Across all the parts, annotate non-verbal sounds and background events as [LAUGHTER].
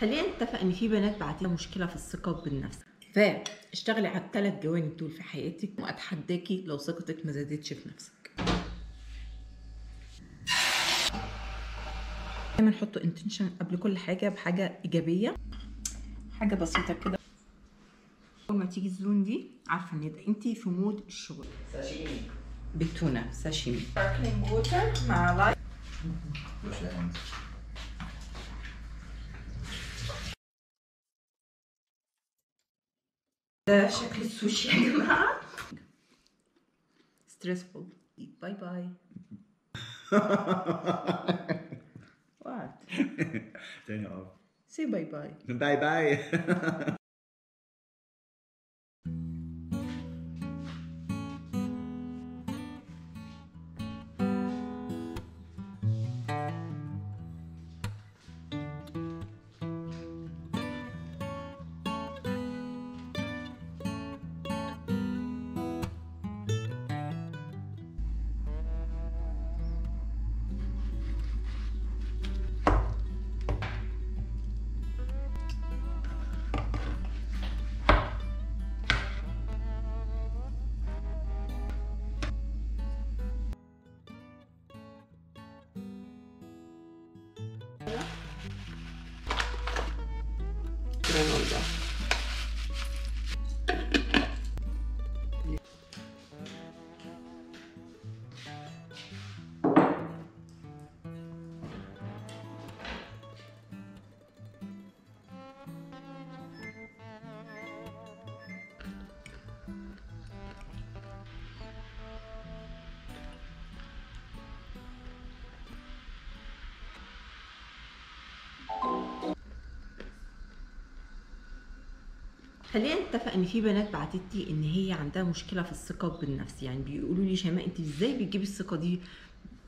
خلينا نتفق إن في بنات بعد لها مشكلة في الثقة بالنفس. فاشتغلي على الثلاث جوانب دول في حياتك واتحداكي لو ثقتك ما زادتش في نفسك. دايما نحط intention قبل كل حاجة بحاجة إيجابية. حاجة بسيطة كده. أول ما تيجي ال zone دي عارفة إن ده انت في mood الشغل. ساشيمي. بالتونه ساشيمي. sparkling water مع light شكل السوشي يا جماعة ستريسفول باي باي وات Turn it off. سي باي باي Bye bye. [LAUGHS] [LAUGHS] [LAUGHS] خلينا نتفق إن في بنات بعتت لي إن هي عندها مشكلة في الثقة بالنفس. يعني بيقولوا لي شيماء أنت إزاي بتجيبي الثقة دي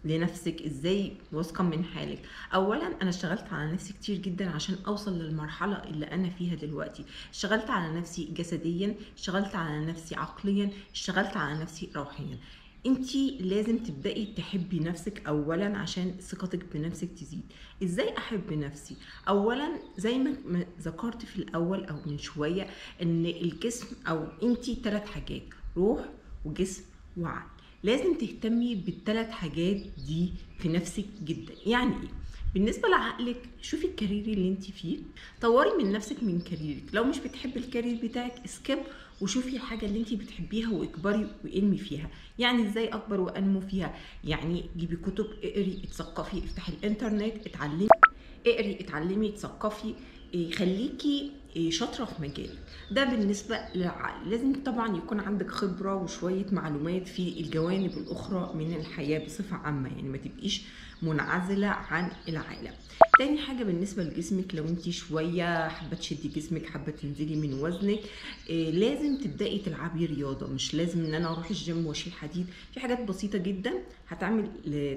لنفسك؟ إزاي واثقة من حالك؟ اولا أنا اشتغلت على نفسي كتير جدا عشان أوصل للمرحلة اللي أنا فيها دلوقتي. اشتغلت على نفسي جسديا اشتغلت على نفسي عقليا اشتغلت على نفسي روحيا. انت لازم تبدأي تحبي نفسك اولا عشان ثقتك بنفسك تزيد. إزاي أحب نفسي؟ اولا زي ما ذكرت في الأول أو من شوية إن الجسم أو انت ثلاث حاجات روح وجسم وعقل. لازم تهتمي بالثلاث حاجات دي في نفسك جدا. يعني إيه؟ بالنسبة لعقلك شوفي ال career اللي انت فيه. طوري من نفسك من كاريرك. لو مش بتحبي ال career بتاعك skip وشوفي الحاجة اللي انت بتحبيها واكبري وانمي فيها. يعني إزاي اكبر وانمو فيها؟ يعني جيبي كتب اقري اتثقفي افتحي الانترنت اتعلمي اقري اتعلمي اتثقفي إيه، خليكي إيه، شاطرة في مجالك. ده بالنسبة للعقل. لازم طبعا يكون عندك خبرة وشوية معلومات في الجوانب الأخرى من الحياة بصفة عامة. يعني ما تبقيش منعزلة عن العالم. تاني حاجة بالنسبة لجسمك لو انت شوية حابة تشدي جسمك حابة تنزلي من وزنك إيه لازم تبدأي تلعبي رياضة. مش لازم ان أنا أروح الجيم واشيل حديد. في حاجات بسيطة جدا هتعمل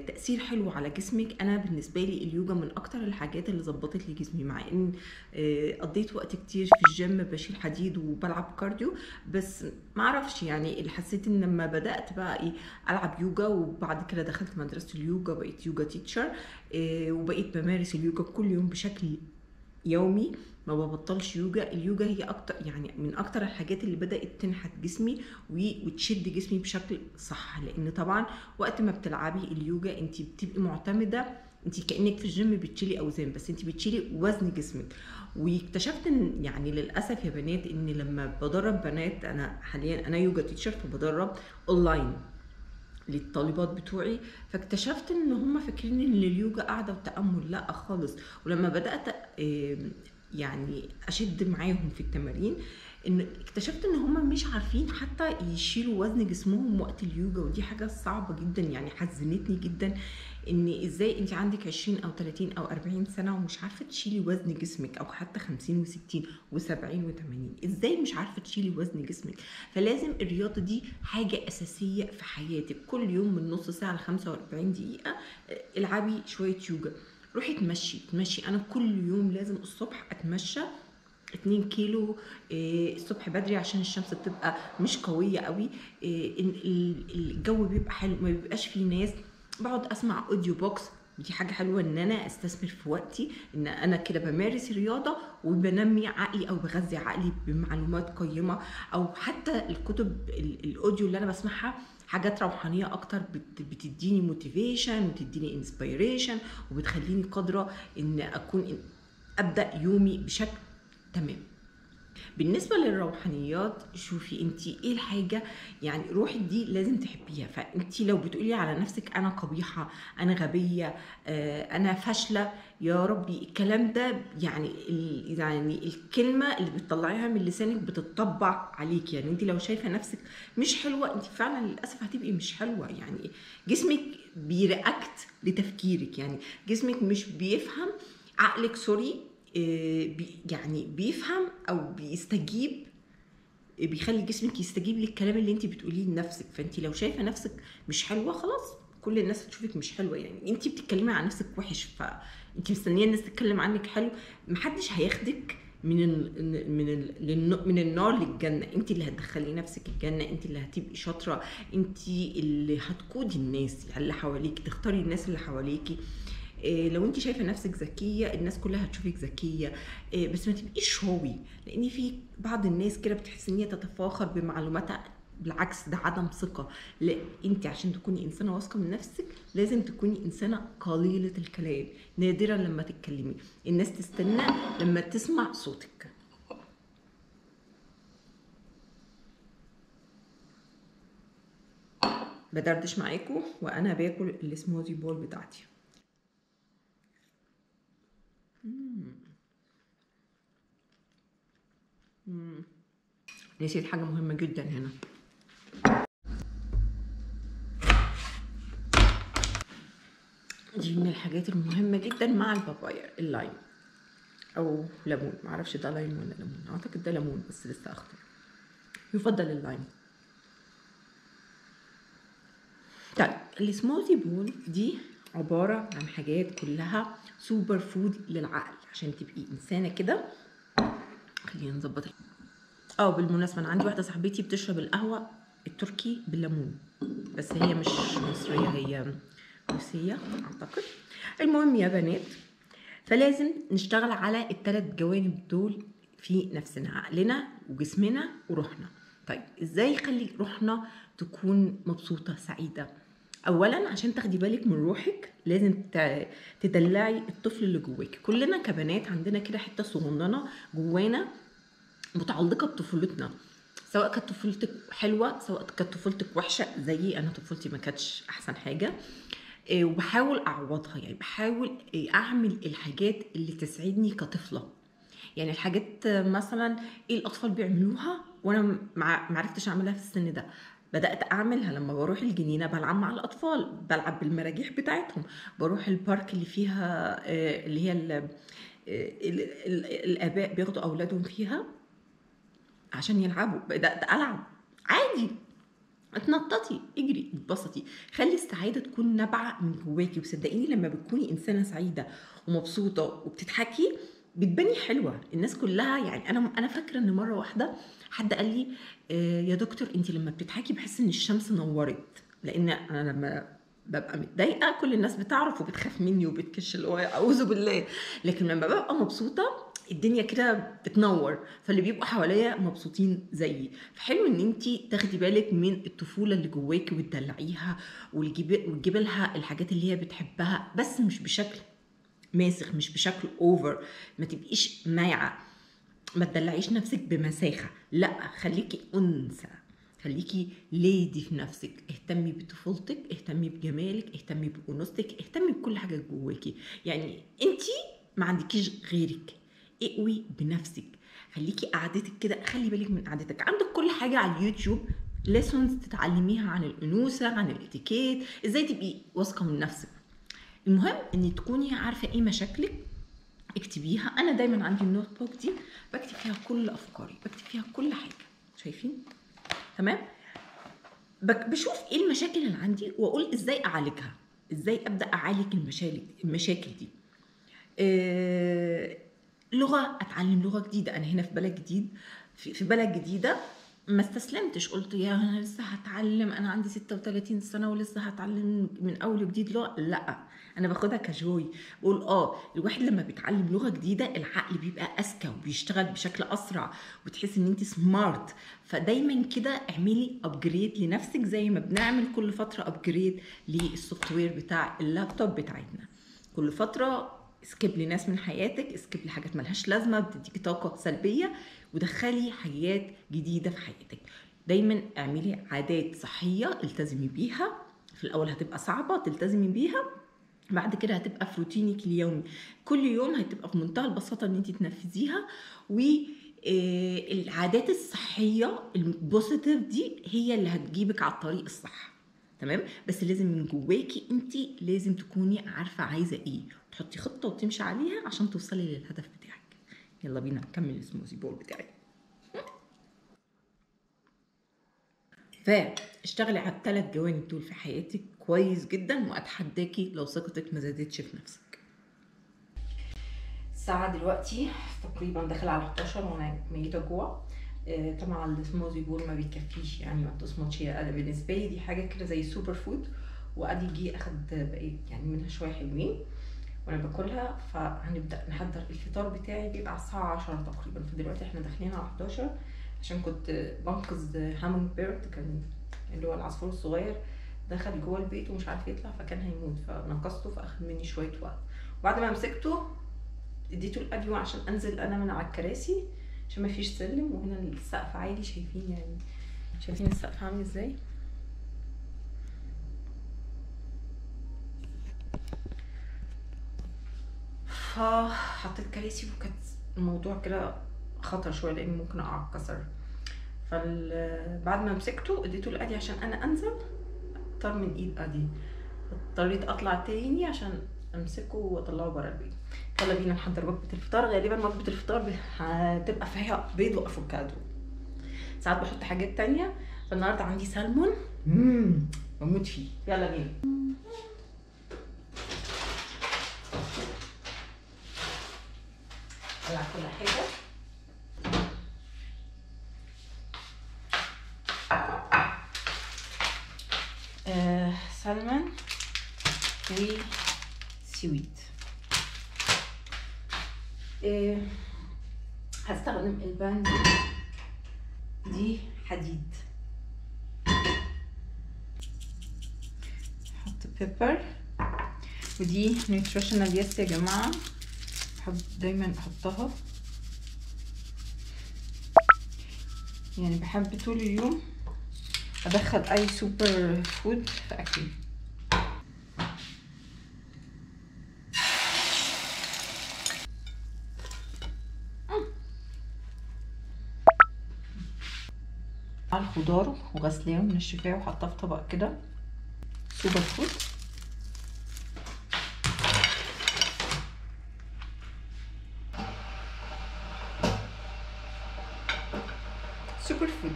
تأثير حلو على جسمك. أنا بالنسبة لي اليوجا من أكتر الحاجات اللي ظبطت لي جسمي مع إن آه، قضيت وقت كتير في الجيم بشيل حديد وبلعب cardio بس ما أعرفش يعني اللي حسيت إن لما بدأت بقى إيه ألعب يوجا وبعد كده دخلت مدرسة اليوجا بقيت yoga teacher وبقيت بمارس اليوجا كل يوم بشكل يومي ما ببطلش يوجا. اليوجا هي أكتر يعني من أكتر الحاجات اللي بدأت تنحت جسمي وتشد جسمي بشكل صح. لأن طبعا وقت ما بتلعبي اليوجا انت بتبقي معتمدة انت كأنك في الجيم بتشيلي أوزان بس انت بتشيلي وزن جسمك. واكتشفت إن يعني للأسف يا بنات إن لما بدرب بنات أنا حاليا أنا yoga teacher فبدرب اونلاين للطالبات بتوعي فاكتشفت إن هم فاكرين إن اليوجا قاعدة وتأمل. لأ خالص. ولما بدأت يعني أشد معاهم في التمارين إن اكتشفت إن هم مش عارفين حتى يشيلوا وزن جسمهم وقت اليوجا ودي حاجة صعبة جدا يعني حزنتني جدا إن إزاي أنت عندك 20 أو 30 أو 40 سنة ومش عارفة تشيلي وزن جسمك أو حتى 50 و60 و70 و80 إزاي مش عارفة تشيلي وزن جسمك؟ فلازم الرياضة دي حاجة أساسية في حياتك. كل يوم من نص ساعة ل 45 دقيقة العبي شوية يوجا. روحي تمشي تمشي أنا كل يوم لازم الصبح أتمشى 2 كيلو آه، الصبح بدري عشان الشمس بتبقى مش قوية قوي. آه، ال- ال- الجو بيبقى حلو ما بيبقاش فيه ناس. بقعد أسمع audio books ودي حاجة حلوة إن أنا أستثمر في وقتي إن أنا كده بمارس الرياضة وبنمي عقلي أو بغذي عقلي بمعلومات قيمة. أو حتى الكتب ال- ال audio اللي أنا بسمعها حاجات روحانية أكتر بت- بتديني motivation وتديني inspiration وبتخليني قادرة إن أكون أبدأ يومي بشكل تمام. بالنسبة للروحانيات شوفي انت إيه الحاجة يعني روحك دي لازم تحبيها. فانت لو بتقولي على نفسك أنا قبيحة أنا غبية آه، أنا فاشلة يا ربي الكلام ده يعني ال- يعني الكلمة اللي بتطلعيها من لسانك بتطبع عليك. يعني انت لو شايفة نفسك مش حلوة انت فعلا للأسف هتبقي مش حلوة. يعني جسمك بي react لتفكيرك. يعني جسمك مش بيفهم عقلك sorry يعني بيفهم أو بيستجيب بيخلي جسمك يستجيب للكلام اللي انت بتقوليه لنفسك. فانت لو شايفة نفسك مش حلوة خلاص كل الناس هتشوفك مش حلوة. يعني انت بتتكلمي عن نفسك وحش فانت مستنية الناس تتكلم عنك حلو. محدش هياخدك من ال من من النار للجنة. انت اللي هتدخلي نفسك الجنة انت اللي هتبقي شاطرة. انت اللي هتقودي الناس اللي حواليك تختاري الناس اللي حواليكي لو انت شايفة نفسك ذكية الناس كلها هتشوفك ذكية. إيه، بس ما تبقيش شوي لأن في بعض الناس كده بتحس إن هي تتفاخر بمعلوماتها. بالعكس ده عدم ثقة. لا انت عشان تكوني إنسانة واثقة من نفسك لازم تكوني إنسانة قليلة الكلام. نادرا لما تتكلمي. الناس تستنى لما تسمع صوتك. بدردش معاكم وأنا باكل ال smoothie bowl بتاعتي. نسيت حاجة مهمة جدا هنا. دي من الحاجات المهمة جدا مع البابايا ال lime. أو ليمون. معرفش ده lime ولا ليمون. أعتقد ده ليمون بس لسه أخضر يفضل ال lime. طيب ال smoothie bowl دي عبارة عن حاجات كلها super food للعقل. عشان تبقي إنسانة كده خلينا نظبط آه بالمناسبة أنا عندي واحدة صاحبتي بتشرب القهوة التركي بالليمون بس هي مش مصرية هي روسية أعتقد. المهم يا بنات فلازم نشتغل على الثلاث جوانب دول في نفسنا عقلنا وجسمنا وروحنا. طيب إزاي يخلي روحنا تكون مبسوطة سعيدة؟ اولا عشان تاخدي بالك من روحك لازم تدلعي الطفل اللي جواك كلنا كبنات عندنا كده حتة صغننة جوانا متعلقة بطفولتنا سواء كانت طفولتك حلوة سواء كانت طفولتك وحشة زيي أنا طفولتي ما كانتش أحسن حاجة. إيه، وبحاول أعوضها يعني بحاول أعمل الحاجات اللي تسعدني كطفلة. يعني الحاجات آه، مثلا إيه الأطفال بيعملوها وأنا ما عرفتش أعملها في السن ده. بدأت أعملها لما بروح الجنينة بلعب مع الأطفال بلعب بالمراجيح بتاعتهم. بروح البارك اللي فيها آه، اللي هي آه، ال- ال- الآباء بياخدوا أولادهم فيها عشان يلعبوا. بدأت ألعب. عادي. اتنططي. اجري. اتبسطي. خلي السعادة تكون نابعة من جواكي. وصدقيني لما بتكوني إنسانة سعيدة ومبسوطة وبتضحكي بتبني حلوة. الناس كلها يعني أنا أنا فاكرة إن مرة واحدة حد قال لي آه، يا دكتور انت لما بتضحكي بحس إن الشمس نورت. لأن أنا لما ببقى متضايقة كل الناس بتعرف وبتخاف مني وبتكش اللي هو أعوذ بالله. لكن لما ببقى مبسوطة الدنيا كده بتنور. فاللي بيبقوا حواليا مبسوطين زيي. فحلو إن انت تاخدي بالك من الطفولة اللي جواكي وتدلعيها وتجيبي وتجيبي لها الحاجات اللي هي بتحبها بس مش بشكل ماسخ مش بشكل over ما تبقيش مايعة. ما تدلعيش نفسك بمساخة. لا خليكي أنثى. خليكي lady في نفسك. اهتمي بطفولتك اهتمي بجمالك اهتمي بأنوثتك اهتمي بكل حاجة جواكي. يعني انت ما عندكيش غيرك. اقوي بنفسك. خليكي قعدتك كده. خلي بالك من قعدتك. عندك كل حاجة على اليوتيوب. lessons تتعلميها عن الأنوثة عن الاتيكيت. إزاي تبقي واثقة من نفسك. المهم ان تكوني عارفة إيه مشاكلك اكتبيها. أنا دايما عندي ال notebook دي بكتب فيها كل أفكاري بكتب فيها كل حاجة. شايفين؟ تمام؟ بشوف إيه المشاكل اللي عندي وأقول إزاي أعالجها إزاي أبدأ أعالج المشاكل المشاكل دي. آه، لغة أتعلم لغة جديدة. أنا هنا في بلد جديد في بلد جديدة. ما استسلمتش. قلت يا أنا لسه هتعلم أنا عندي 36 سنة ولسه هتعلم من أول وجديد لغة. لأ أنا باخدها ك joy. بقول آه الواحد لما بيتعلم لغة جديدة العقل بيبقى أذكى وبيشتغل بشكل أسرع وتحس إن انت smart فدايما كده اعملي upgrade لنفسك زي ما بنعمل كل فترة upgrade لل software بتاع اللابتوب بتاعتنا. كل فترة skip لناس من حياتك skip لحاجات ملهاش لازمة بتديكي طاقة سلبية. ودخلي حاجات جديدة في حياتك. دايما اعملي عادات صحية التزمي بيها. في الأول هتبقى صعبة تلتزمي بيها. بعد كده هتبقى في روتينك اليومي. كل يوم هتبقى في منتهى البساطة إن انت تنفذيها. و آه، العادات الصحية ال positive دي هي اللي هتجيبك على الطريق الصح. تمام؟ بس لازم من جواكي انت لازم تكوني عارفة عايزة إيه. تحطي خطة وتمشي عليها عشان توصلي للهدف بتاعك. يلا بينا نكمل ال smoothie bowl بتاعي. فاشتغلي على الثلاث جوانب دول في حياتك كويس جدا واتحداكي لو ثقتك ما زادتش في نفسك. الساعة دلوقتي تقريبا داخل على 11 وأنا ميتة جوع. آه، طبعا ال smoothie bowl ما بيكفيش يعني ما بتصمتش أنا بالنسبة لي دي حاجة كده زي super food وأدي جي أخد بقيت يعني منها شوية حلوين. وأنا باكلها فهنبدأ نحضر الفطار بتاعي بيبقى على الساعة 10 تقريبا. فدلوقتي إحنا داخلين على 11 عشان كنت بنقذ هامونج بيرد كان اللي هو العصفور الصغير دخل جوه البيت ومش عارف يطلع فكان هيموت. فنقذته فأخد مني شوية وقت. وبعد ما مسكته اديته الادويه عشان أنزل أنا من على الكراسي عشان ما فيش سلم وهنا السقف عالي. شايفين يعني؟ شايفين السقف عامل إزاي؟ فحطيت كراسي وكانت الموضوع كده خطر شوية لأن ممكن أقع أتكسر. فبعد ما مسكته اديته لأدي عشان أنا أنزل طار من إيد أدي. اضطريت أطلع تاني عشان أمسكه وأطلعه بره البيت. يلا بينا نحضر وجبة الفطار. غالبا وجبة الفطار هتبقى فيها بيض وأفوكادو. ساعات بحط حاجات تانية. فالنهاردة عندي سلمون. مم، بموت فيه. يلا بينا. طلع كل حاجة. آه سلمون وسويت. آه هستخدم ال pan دي دي حديد. أحط pepper ودي nutritional yeast يا جماعة. بحب دايما أحطها. يعني بحب طول اليوم أدخل أي super food في أكلي. الخضار وغسلاه ومنشفاه وحطاه في طبق كده. super food super food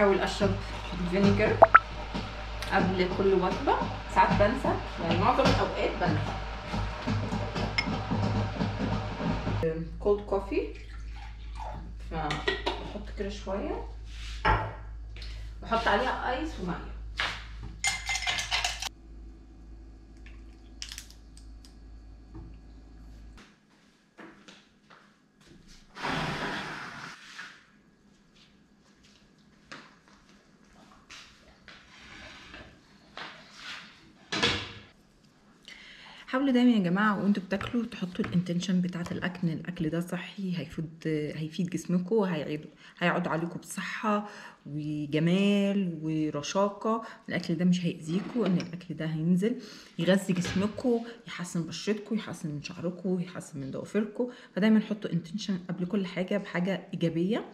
بحاول أشرب vinegar قبل كل وجبة. ساعات بنسى. يعني معظم الأوقات بنسى. cold coffee فبحط كده شوية. بحط عليها ice ومية. حاولوا دايما يا جماعة وانتوا بتاكلوا تحطوا ال intention بتاعت الأكل إن الأكل ده صحي هيفيد هيفيد جسمكم وهيعيد هيعود عليكم بصحة وجمال ورشاقة. الأكل ده مش هيأذيكم إن الأكل ده هينزل يغذي جسمكم يحسن بشرتكم يحسن من شعركم يحسن من ضوافركم. فدايما حطوا intention قبل كل حاجة بحاجة إيجابية.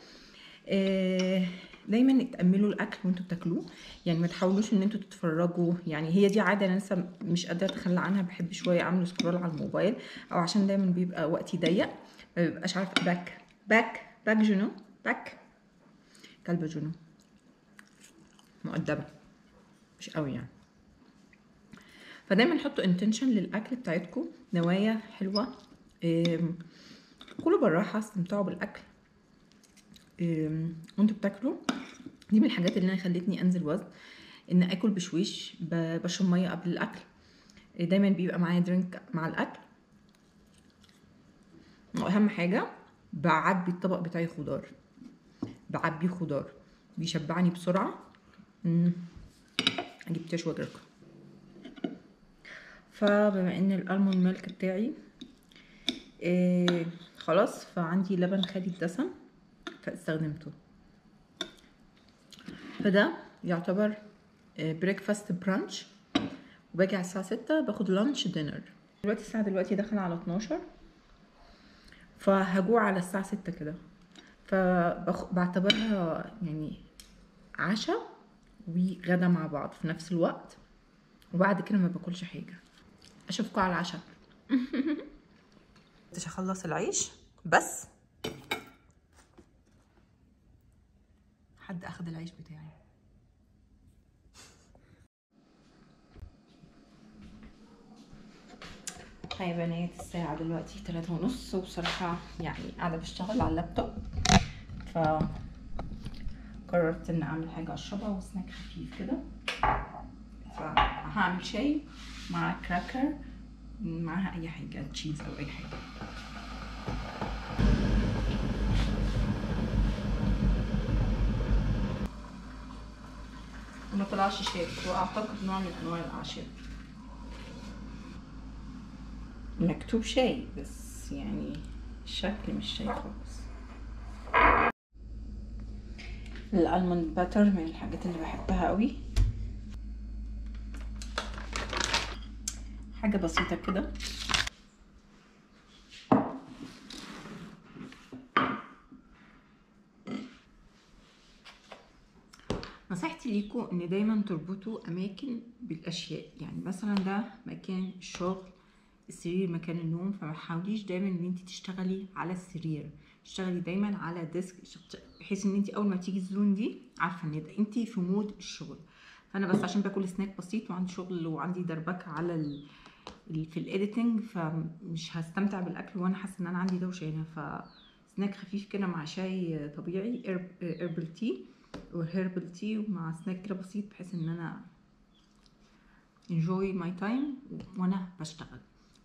آه، دايما اتأملوا الأكل وانتوا بتاكلوه. يعني ما تحاولوش إن أنتوا تتفرجوا. يعني هي دي عادة أنا لسه مش قادرة أتخلى عنها. بحب شوية أعمل scroll على الموبايل أو عشان دايما بيبقى وقتي ضيق. ما بيبقاش عارفه باك باك باك جنو باك كلبه جنو مؤدبة. مش قوي يعني. فدايما حطوا intention للأكل بتاعتكم. نوايا حلوة. كلوا بالراحه استمتعوا بالأكل. وانتوا بتاكلوا؟ دي من الحاجات اللي أنا خلتني أنزل وزن إن آكل بشويش بشرب مية قبل الأكل. دايما بيبقى معايا درينك مع الأكل. وأهم حاجة بعبي الطبق بتاعي خضار. بعبيه خضار. بيشبعني بسرعة. جبت شوية رقم فبما إن الالمون ميلك بتاعي إيه خلاص فعندي لبن خالي الدسم. فاستخدمته. فده يعتبر breakfast brunch وباجي على الساعة ستة باخد lunch dinner دلوقتي الساعة دلوقتي داخلة على 12 فهجوع على الساعة ستة كده. فبعتبرها يعني عشاء وغدا مع بعض في نفس الوقت. وبعد كده ما باكلش حاجة. أشوفكم على العشاء [LAUGHS] مش هخلص العيش بس حد اخد العيش بتاعي. هاي بنات الساعة دلوقتي تلاتة ونص وبصراحة يعني قاعدة بشتغل على اللابتوب ف قررت إن أعمل حاجة اشربها وسناك خفيف كده. فهعمل شاي مع كراكر معاها أي حاجة تشيز أو أي حاجة. ما طلعش شاي هو اعتقد نوع من أنواع الاعشاب مكتوب شاي بس يعني الشكل مش شاي خالص. الألموند باتر من الحاجات اللي بحبها قوي. حاجة بسيطة كده. ليكم إن دايما تربطوا أماكن بالأشياء. يعني مثلا ده مكان الشغل السرير مكان النوم فما تحاوليش دايما إن انت تشتغلي على السرير. اشتغلي دايما على desk بحيث إن انت أول ما تيجي ال zone دي عارفة إن انت في mood الشغل. فأنا بس عشان باكل سناك بسيط وعندي شغل وعندي دربكة على ال... في ال editing فمش هستمتع بالأكل وأنا حاسة إن أنا عندي دوشة. هنا فسناك خفيف كده مع شاي طبيعي herbal tea و herbal tea ومع سناك كده بسيط بحيث إن أنا enjoy my time وأنا بشتغل.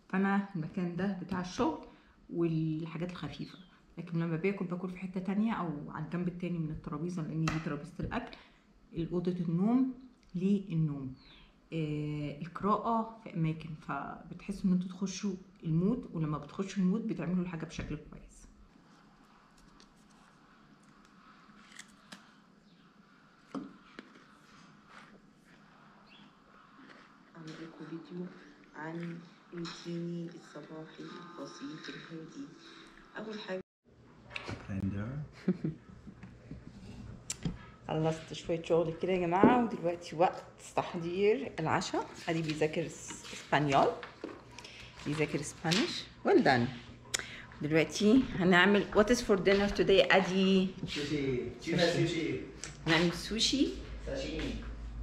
فأنا المكان ده بتاع الشغل والحاجات الخفيفة. لكن لما باكل باكل في حتة تانية أو على الجنب التاني من الترابيزة لأن دي ترابيزة الأكل. اوضه النوم للنوم آه القراءة في أماكن. فبتحسوا إن أنتوا تخشوا ال mood ولما بتخشوا ال mood بتعملوا الحاجة بشكل كويس أعمل لكم فيديو عن روتيني الصباحي البسيط الهادي. أول حاجة [LAUGHS] خلصت شوية شغل كده يا جماعة ودلوقتي وقت تحضير العشاء. ادي بيذاكر إس- إسبانيول. بيذاكر Spanish. Well done. دلوقتي هنعمل what is for dinner today أدي sushi. Tuna sushi. هنعمل sushi sashimi.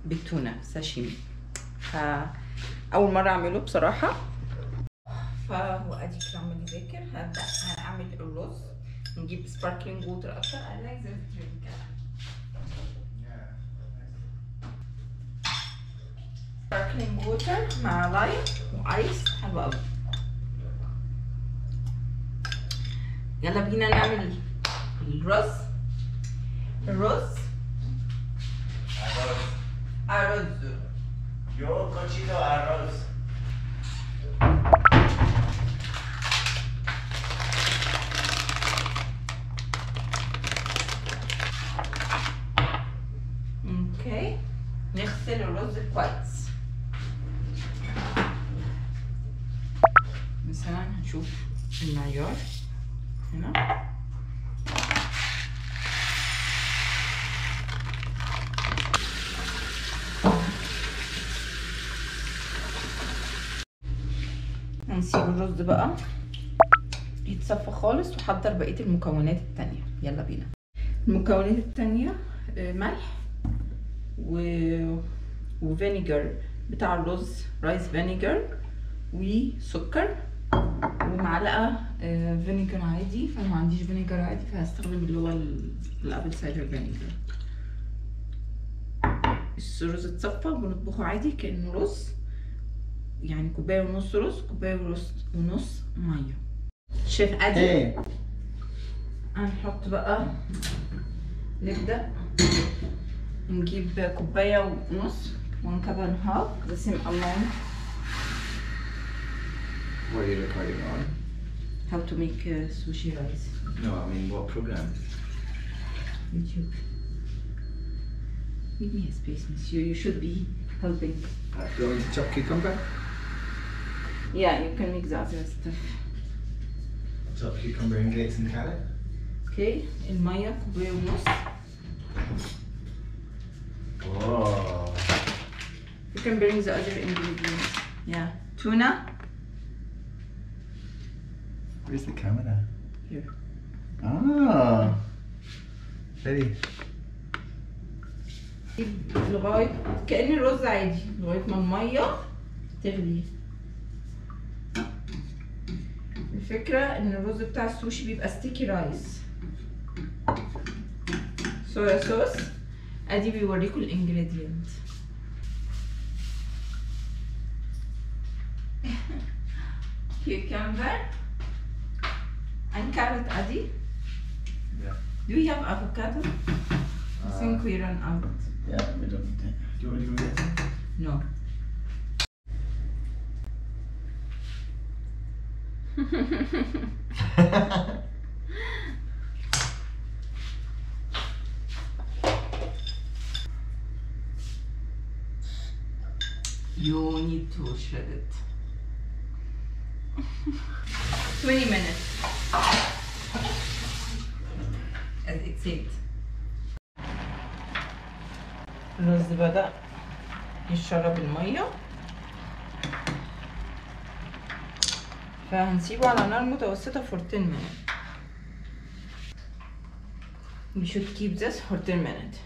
بالتونة sashimi فأول مرة أعمله بصراحة. فهو أدي كده عمال يذاكر هبدأ هعمل الرز. نجيب sparkling water أكتر. I like this drink. sparkling water مع lime و ice حلو أوي. يلا بينا نعمل الرز. الرز. أرز yo cochino arroz هنسيب الرز بقى. يتصفى خالص وحضر بقية المكونات التانية. يلا بينا. المكونات التانية آه، ملح و... و vinegar بتاع الرز rice vinegar وسكر ومعلقة vinegar عادي. فانا ما عنديش vinegar عادي فهستخدم اللي هو ال- ال apple cider vinegar. الرز اتصفى بنطبخه عادي كأنه رز. يعني كوبايه ونص رز كوبايه ونص ونص ميه شيف ادي. هنحط بقى نبدأ نجيب كوباية ونص one cup and half the same amount What are you recording on? how to make uh, sushi rice No, I mean what program? YouTube give me a space monsieur you should be helping Uh, do you want to chop cucumber? yeah you can make the other stuff Chop cucumber and grate some carrot. okay المية كوباية ونص Oh. you can bring the other ingredients yeah tuna Where's the camera? Here. Ah. Very. لغاية كأن الرز عادي لغاية ما المية تغلي الفكرة ان الرز بتاع السوشي بيبقى ستيكي رايس صويا صوص ادي بيوريكم الانجريدينت [LAUGHS] cucumber and carrot ادي Yeah. do we have avocado? I think we run out Yeah, we don't need it. Do you want me to go get some? No. you need to shred it. 20 minutes. And it's it. Розбада і що робимо? فهنسيبه على نار متوسطة for 10 minutes We should keep this for 10 minutes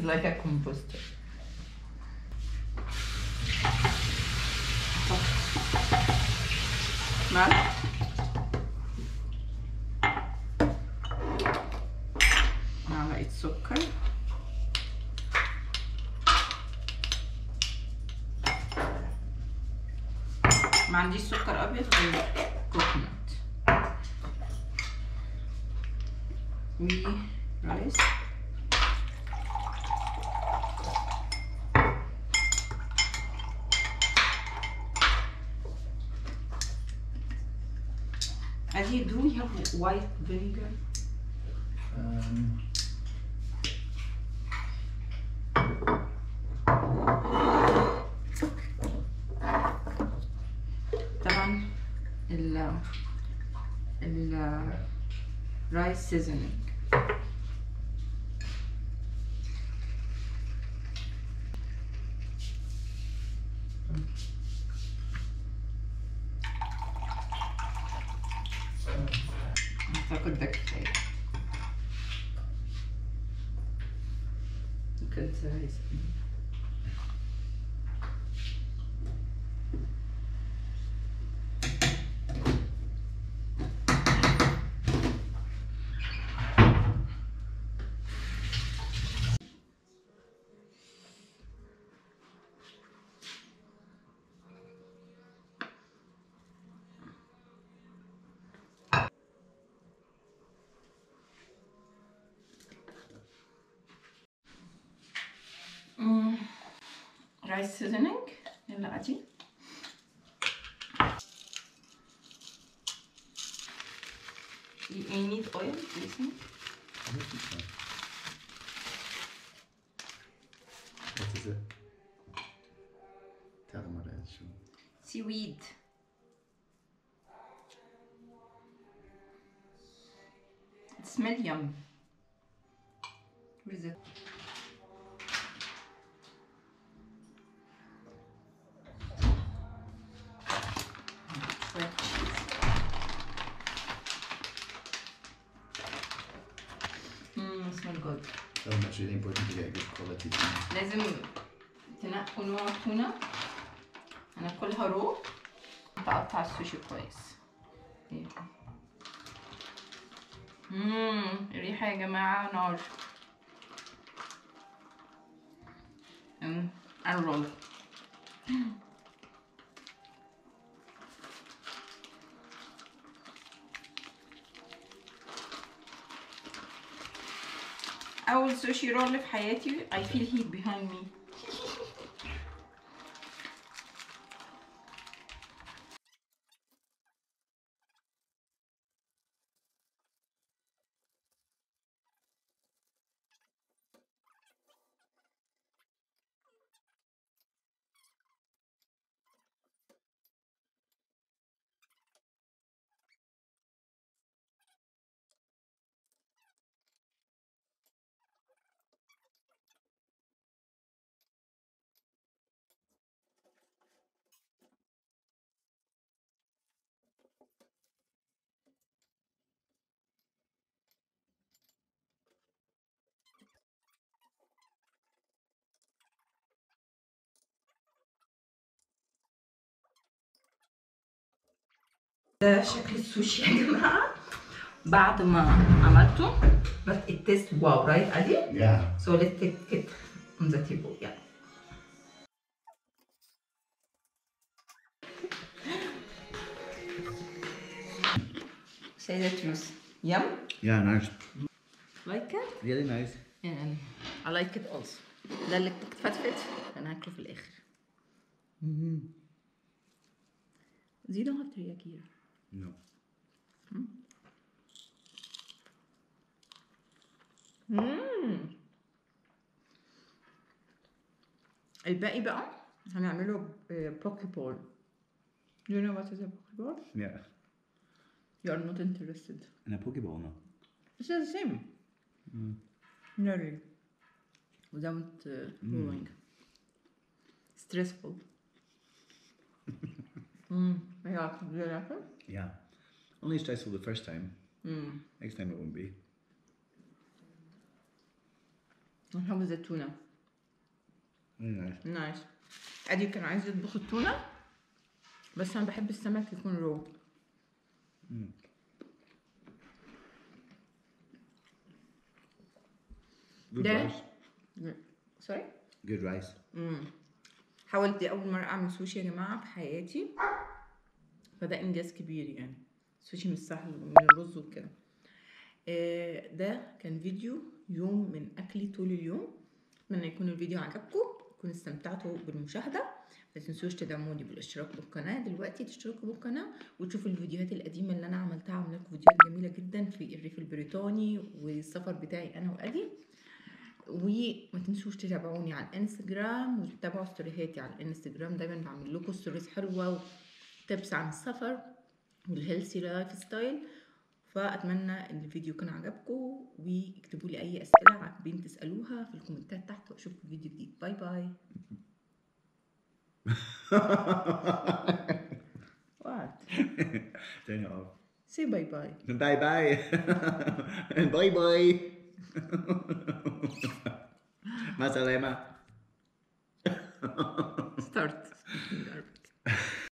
Yeah, she's like a composter. مالك؟ معلقة سكر ما عنديش سكر ابيض غير كوكونات ورايس Adi, white vinegar? Um, طبعا ال ال rice by seasoning, enlarging. You need oil, do you think? What is it? Tell them what it is. Seaweed. It smells yum. What is it? التونة هناكلها رو. تقطع السوشي كويس. مم الريحة يا جماعة نار. أمم، الرول. أول سوشي رول في حياتي I feel heat behind me. شكل السوشي يا جماعة بعد ما عملته but it tastes wow right Adi? Yeah. So let's take it on the table yeah Say the truth. Yum? Yeah, nice. Like it? Really nice. يعني I like it also. ده اللي بتتفتفت انا هاكله في الاخر. You don't have teriyaki here. No. مم. الباقي بقى هنعمله بوكي بول. Do you know what is a poke ball? Yeah. You are not interested. And a Pokeball, no. It's the same. No, really. Without uh, rolling. Stressful. mm. Yeah, do you like it? Yeah. Only stressful the first time. Mm. Next time it won't be. And how was the tuna? Very nice. نايس ادي كان عايز يطبخ التونه بس انا بحب السمك يكون رو Good ده rice. سوري Good rice. حاولت دي أول مرة أعمل سوشي يا جماعة في حياتي. فده إنجاز كبير يعني. سوشي مش سهل من الرز وكده. آه، ده كان فيديو يوم من أكلي طول اليوم. أتمنى يكون الفيديو عجبكم. تكونوا استمتعتوا بالمشاهدة. ما تنسوش تدعموني بالاشتراك بالقناة دلوقتي تشتركوا بالقناة وتشوفوا الفيديوهات القديمة اللي أنا عملتها. لكم فيديوهات جميلة جدا في الريف البريطاني والسفر بتاعي أنا وأدي. وما تنسوش تتابعوني على الانستجرام وتتابعوا ستوريهاتي على الانستجرام دايما بعمل لكم stories حلوة و tips عن السفر وال healthy lifestyle فأتمنى إن الفيديو كان عجبكم واكتبوا لي أي أسئلة حابين تسألوها في الكومنتات تحت وأشوفكم في فيديو جديد bye bye? [LAUGHS] [LAUGHS] Turn it off. Say bye bye. Bye bye. [LAUGHS] bye bye. Más además. Start. [LAUGHS]